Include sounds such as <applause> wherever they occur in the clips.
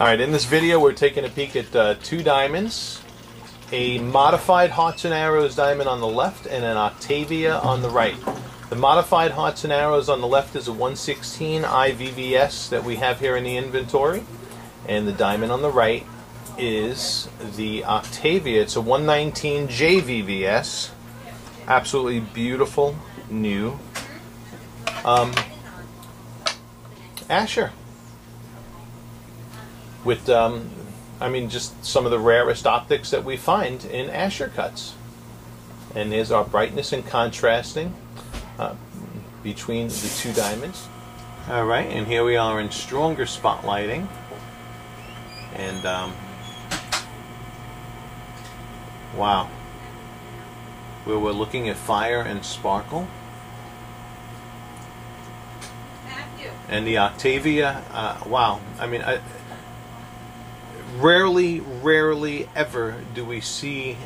All right, in this video, we're taking a peek at uh, two diamonds, a modified Hearts and Arrows diamond on the left and an Octavia on the right. The modified Hearts and Arrows on the left is a 116 IVVS that we have here in the inventory, and the diamond on the right is the Octavia. It's a 119 JVVS, absolutely beautiful, new um, Asscher with, um, I mean, just some of the rarest optics that we find in Asscher cuts. And there's our brightness and contrasting uh, between the two diamonds. All right, and here we are in stronger spotlighting. And, um, wow. Where we're looking at fire and sparkle. And the Octavia, uh, wow. I mean, I, rarely, rarely ever do we see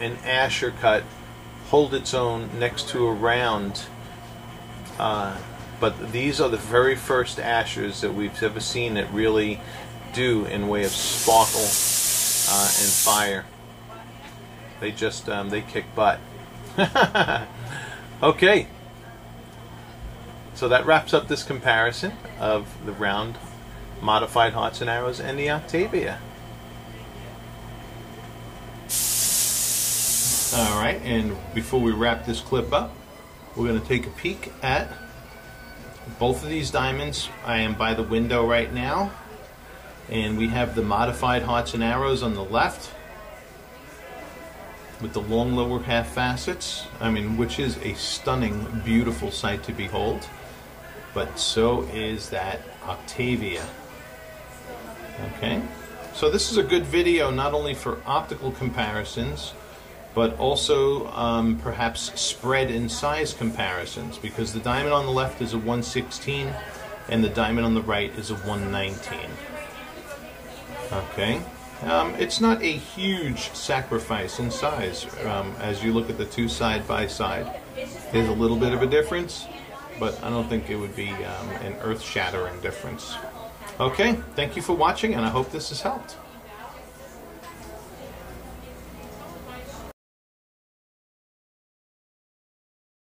an Asscher cut hold its own next to a round. Uh, but these are the very first Asschers that we've ever seen that really do in way of sparkle uh, and fire. They just um, they kick butt. <laughs> okay. So that wraps up this comparison of the round modified Hearts and Arrows and the Octavia. Alright, and before we wrap this clip up, we're going to take a peek at both of these diamonds. I am by the window right now, and we have the modified Hearts and Arrows on the left with the long lower half facets, I mean, which is a stunning, beautiful sight to behold. But so is that Octavia. Okay, so this is a good video not only for optical comparisons, but also um, perhaps spread in size comparisons because the diamond on the left is a 116 and the diamond on the right is a 119. Okay, um, it's not a huge sacrifice in size um, as you look at the two side by side. There's a little bit of a difference, but I don't think it would be um, an earth shattering difference. Okay, thank you for watching and I hope this has helped.